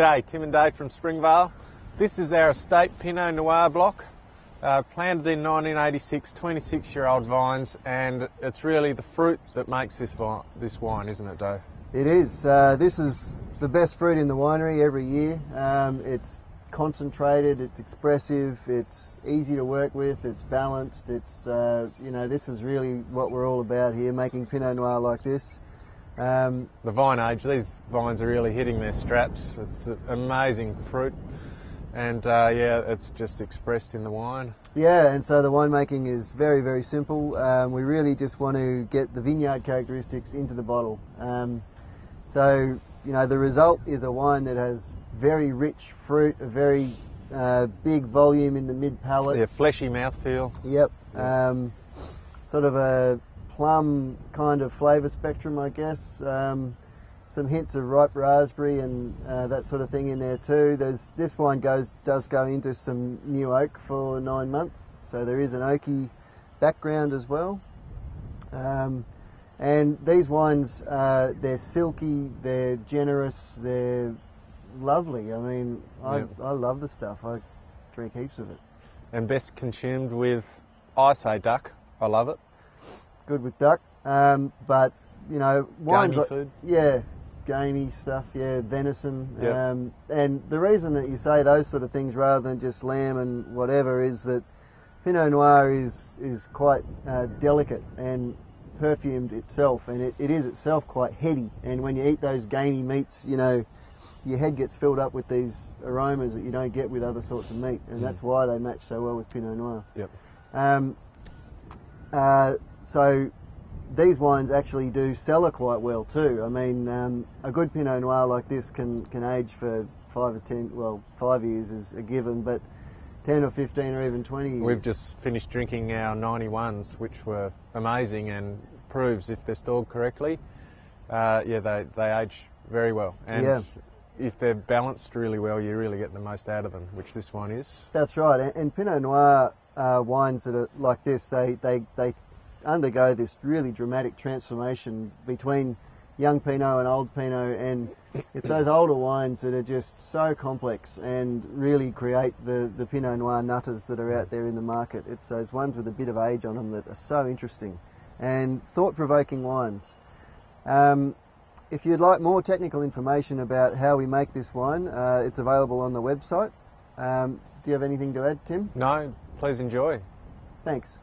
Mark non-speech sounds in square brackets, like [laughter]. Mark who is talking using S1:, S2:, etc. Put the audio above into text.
S1: G'day, Tim and Dave from Springvale. This is our estate Pinot Noir block, uh, planted in 1986, 26 year old vines, and it's really the fruit that makes this, vi- this wine, isn't it, Dave?
S2: It is. Uh, this is the best fruit in the winery every year. Um, it's concentrated, it's expressive, it's easy to work with, it's balanced. It's uh, you know this is really what we're all about here, making Pinot Noir like this. Um,
S1: The vine age, these vines are really hitting their straps. It's amazing fruit, and uh, yeah, it's just expressed in the wine.
S2: yeah, and so the winemaking is very very simple. Um, we really just want to get the vineyard characteristics into the bottle. Um, so you know the result is a wine that has very rich fruit, a very uh, big volume in the mid palate.
S1: Yeah, fleshy mouthfeel.
S2: Yep. Um, sort of a plum kind of flavour spectrum, I guess. Um, some hints of ripe raspberry and uh, that sort of thing in there too. There's this wine goes does go into some new oak for nine months, so there is an oaky background as well. Um, and these wines, uh, they're silky, they're generous, they're lovely. I mean, I,
S1: Yep.
S2: I love the stuff. I drink heaps of it.
S1: and best consumed with, I say duck. I love it.
S2: Good with duck. Um, but you know, wines
S1: Gamey
S2: like
S1: food.
S2: yeah, gamey stuff. Yeah, venison.
S1: Yep.
S2: Um, and the reason that you say those sort of things rather than just lamb and whatever is that Pinot Noir is is quite uh, delicate and perfumed itself, and it, it is itself quite heady. And when you eat those gamey meats, you know. Your head gets filled up with these aromas that you don't get with other sorts of meat, and
S1: Mm.
S2: that's why they match so well with Pinot Noir.
S1: Yep.
S2: Um, uh, so these wines actually do cellar quite well too. I mean, um, a good Pinot Noir like this can, can age for five or ten, well, five years is a given, but 10 or 15 or even 20 years.
S1: We've just finished drinking our 91s, which were amazing and proves if they're stored correctly, uh, yeah, they, they age very well. And
S2: Yeah.
S1: if they're balanced really well, you really get the most out of them, which this one is.
S2: That's right. And, and Pinot Noir uh, wines that are like this, they, they, they undergo this really dramatic transformation between young Pinot and old Pinot. And it's those [coughs] older wines that are just so complex and really create the, the Pinot Noir nutters that are out there in the market. It's those ones with a bit of age on them that are so interesting and thought provoking wines. Um, if you'd like more technical information about how we make this wine, uh, it's available on the website. Um, do you have anything to add, Tim?
S1: No, please enjoy.
S2: Thanks.